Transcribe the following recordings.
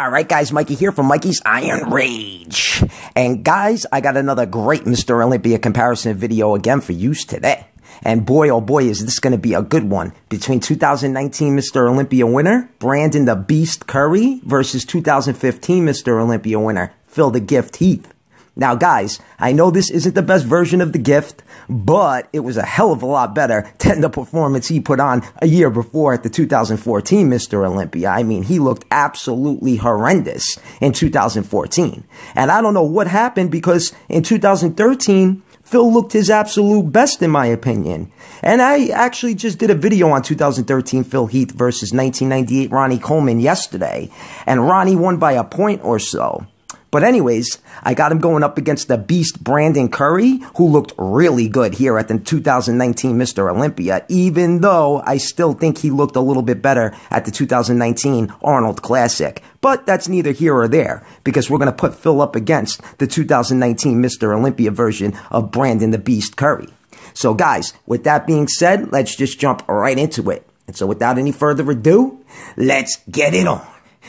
All right, guys, Mikey here from Mikey's Iron Rage. And guys, I got another great Mr. Olympia comparison video again for use today. And boy, oh boy, is this going to be a good one. Between 2019 Mr. Olympia winner, Brandon the Beast Curry, versus 2015 Mr. Olympia winner, Phil the Gift Heath. Now, guys, I know this isn't the best version of the gift, but it was a hell of a lot better than the performance he put on a year before at the 2014 Mr. Olympia. I mean, he looked absolutely horrendous in 2014. And I don't know what happened because in 2013, Phil looked his absolute best in my opinion. And I actually just did a video on 2013 Phil Heath versus 1998 Ronnie Coleman yesterday. And Ronnie won by a point or so. But anyways, I got him going up against the beast Brandon Curry, who looked really good here at the 2019 Mr. Olympia, even though I still think he looked a little bit better at the 2019 Arnold Classic. But that's neither here or there, because we're going to put Phil up against the 2019 Mr. Olympia version of Brandon the Beast Curry. So guys, with that being said, let's just jump right into it. And so without any further ado, let's get it on.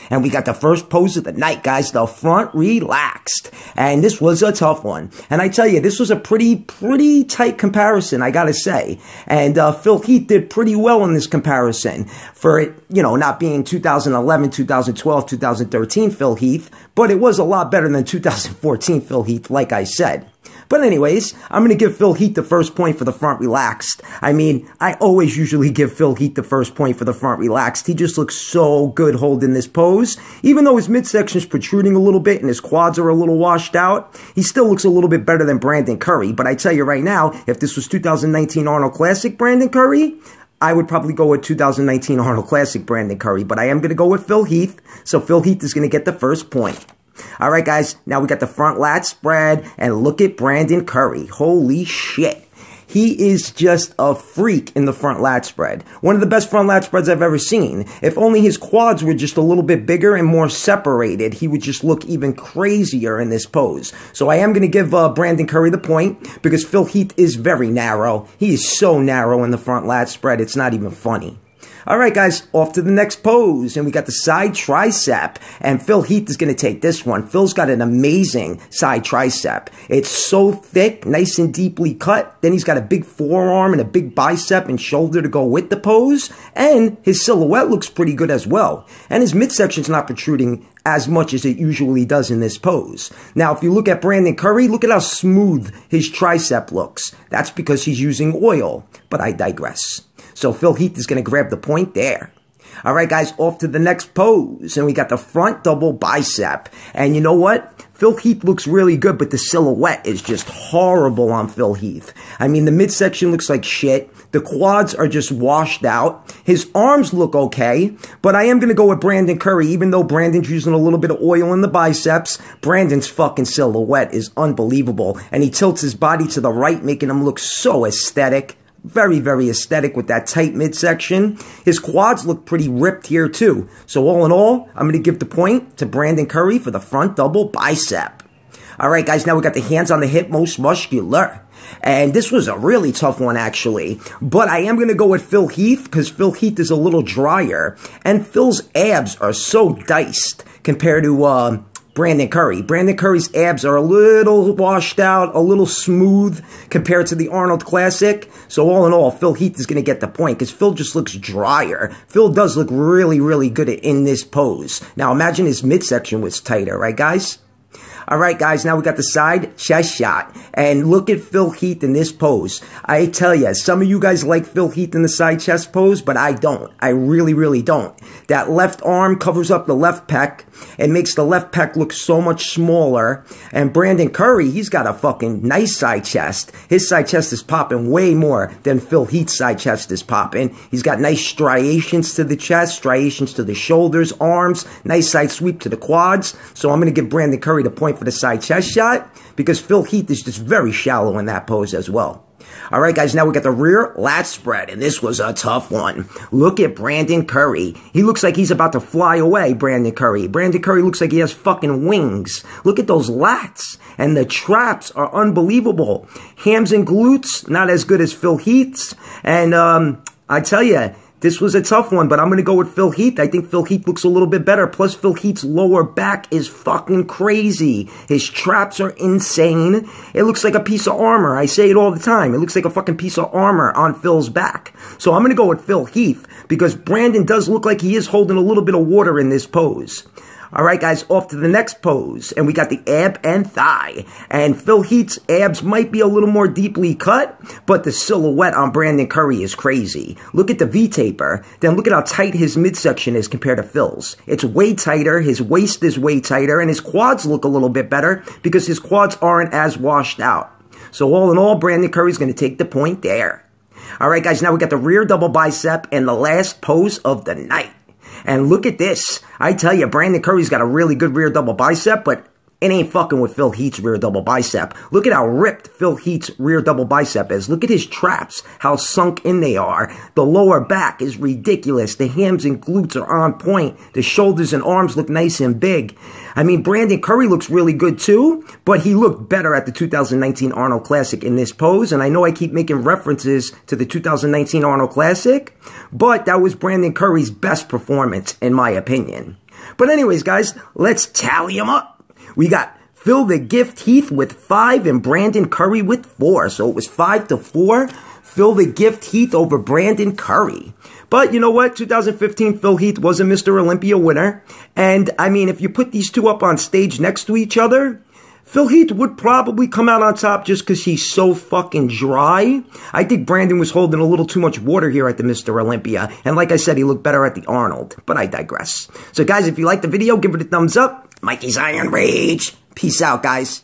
And we got the first pose of the night, guys, the front relaxed. And this was a tough one. And I tell you, this was a pretty, pretty tight comparison, I gotta say. And uh, Phil Heath did pretty well in this comparison for it, you know, not being 2011, 2012, 2013 Phil Heath, but it was a lot better than 2014 Phil Heath, like I said. But anyways, I'm going to give Phil Heath the first point for the front relaxed. I mean, I always usually give Phil Heath the first point for the front relaxed. He just looks so good holding this pose. Even though his midsection is protruding a little bit and his quads are a little washed out, he still looks a little bit better than Brandon Curry. But I tell you right now, if this was 2019 Arnold Classic Brandon Curry, I would probably go with 2019 Arnold Classic Brandon Curry, but I am going to go with Phil Heath. So Phil Heath is going to get the first point. All right, guys. Now we got the front lat spread, and look at Brandon Curry. Holy shit. He is just a freak in the front lat spread. One of the best front lat spreads I've ever seen. If only his quads were just a little bit bigger and more separated, he would just look even crazier in this pose. So I am going to give uh, Brandon Curry the point because Phil Heath is very narrow. He is so narrow in the front lat spread, it's not even funny. All right, guys, off to the next pose. And we got the side tricep. And Phil Heath is going to take this one. Phil's got an amazing side tricep. It's so thick, nice and deeply cut. Then he's got a big forearm and a big bicep and shoulder to go with the pose. And his silhouette looks pretty good as well. And his midsection's not protruding as much as it usually does in this pose. Now, if you look at Brandon Curry, look at how smooth his tricep looks. That's because he's using oil. But I digress. So Phil Heath is going to grab the point there. All right, guys, off to the next pose. And we got the front double bicep. And you know what? Phil Heath looks really good, but the silhouette is just horrible on Phil Heath. I mean, the midsection looks like shit. The quads are just washed out. His arms look okay, but I am going to go with Brandon Curry, even though Brandon's using a little bit of oil in the biceps. Brandon's fucking silhouette is unbelievable, and he tilts his body to the right, making him look so aesthetic. Very, very aesthetic with that tight midsection. His quads look pretty ripped here too. So all in all, I'm going to give the point to Brandon Curry for the front double bicep. All right, guys, now we got the hands on the hip most muscular. And this was a really tough one, actually. But I am going to go with Phil Heath because Phil Heath is a little drier. And Phil's abs are so diced compared to uh, Brandon Curry. Brandon Curry's abs are a little washed out, a little smooth compared to the Arnold Classic. So all in all, Phil Heath is going to get the point because Phil just looks drier. Phil does look really, really good in this pose. Now imagine his midsection was tighter, right guys? All right, guys, now we got the side chest shot. And look at Phil Heath in this pose. I tell you, some of you guys like Phil Heath in the side chest pose, but I don't. I really, really don't. That left arm covers up the left pec. It makes the left pec look so much smaller. And Brandon Curry, he's got a fucking nice side chest. His side chest is popping way more than Phil Heath's side chest is popping. He's got nice striations to the chest, striations to the shoulders, arms, nice side sweep to the quads. So I'm going to give Brandon Curry the point for the side chest shot because Phil Heath is just very shallow in that pose as well. All right, guys, now we got the rear lat spread, and this was a tough one. Look at Brandon Curry. He looks like he's about to fly away, Brandon Curry. Brandon Curry looks like he has fucking wings. Look at those lats. And the traps are unbelievable. Hams and glutes, not as good as Phil Heath's. And, um, I tell you, this was a tough one, but I'm going to go with Phil Heath. I think Phil Heath looks a little bit better. Plus, Phil Heath's lower back is fucking crazy. His traps are insane. It looks like a piece of armor. I say it all the time. It looks like a fucking piece of armor on Phil's back. So I'm going to go with Phil Heath because Brandon does look like he is holding a little bit of water in this pose. All right, guys, off to the next pose. And we got the ab and thigh. And Phil Heath's abs might be a little more deeply cut, but the silhouette on Brandon Curry is crazy. Look at the V-taper. Then look at how tight his midsection is compared to Phil's. It's way tighter. His waist is way tighter. And his quads look a little bit better because his quads aren't as washed out. So all in all, Brandon Curry's going to take the point there. All right, guys, now we got the rear double bicep and the last pose of the night. And look at this. I tell you, Brandon Curry's got a really good rear double bicep, but it ain't fucking with Phil Heath's rear double bicep. Look at how ripped Phil Heath's rear double bicep is. Look at his traps, how sunk in they are. The lower back is ridiculous. The hams and glutes are on point. The shoulders and arms look nice and big. I mean, Brandon Curry looks really good too, but he looked better at the 2019 Arnold Classic in this pose. And I know I keep making references to the 2019 Arnold Classic, but that was Brandon Curry's best performance, in my opinion. But anyways, guys, let's tally them up. We got Phil the Gift Heath with five and Brandon Curry with four. So it was five to four. Phil the Gift Heath over Brandon Curry. But you know what? 2015 Phil Heath was a Mr. Olympia winner. And I mean, if you put these two up on stage next to each other, Phil Heath would probably come out on top just because he's so fucking dry. I think Brandon was holding a little too much water here at the Mr. Olympia. And like I said, he looked better at the Arnold. But I digress. So guys, if you liked the video, give it a thumbs up. Mikey's Iron Rage. Peace out, guys.